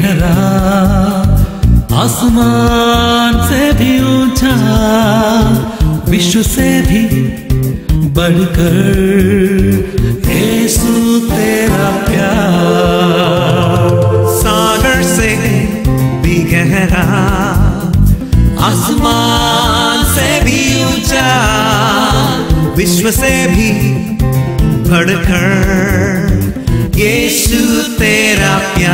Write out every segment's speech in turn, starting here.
गहरा आसमान से भी ऊँचा, विश्व से भी बढ़कर यीशु तेरा प्यार। सागर से भी गहरा, आसमान से भी ऊँचा, विश्व से भी बढ़कर यीशु तेरा प्यार।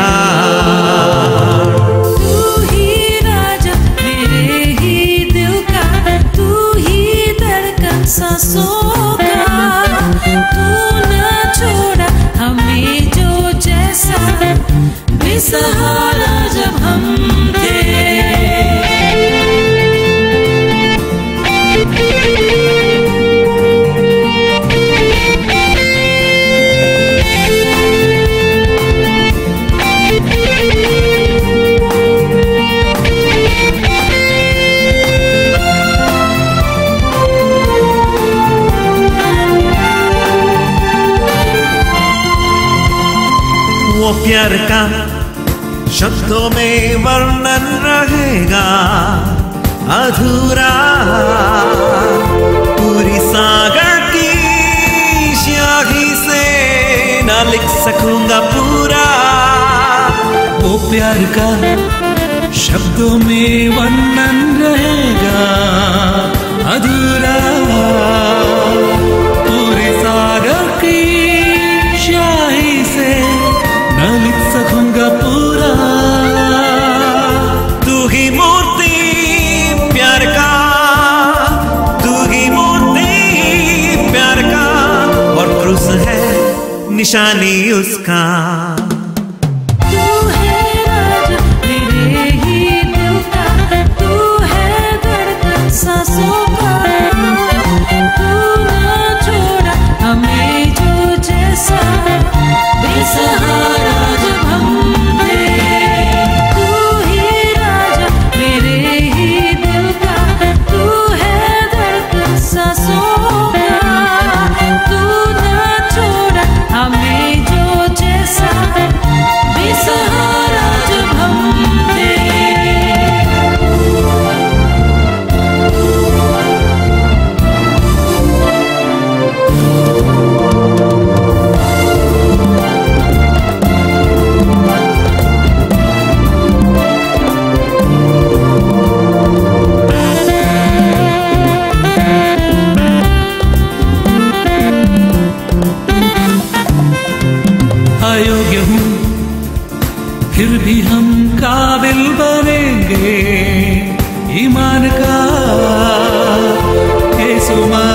ही राजा, मेरे ही दिल तू ही धड़कन सांसों का। तू न छोड़ा हमें जो जैसा। बेसहारा जब हम वो प्यार का शब्दों में वर्णन रहेगा। अधूरा। पूरी सागर की स्याही से न लिख सकूँगा पूरा। वो प्यार का शब्दों में वर्णन रहेगा। अधूरा। क्रूस है निशानी उसका। काबिल बनेंगे ईमान का यीशु मसीह